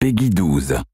Peggy 12.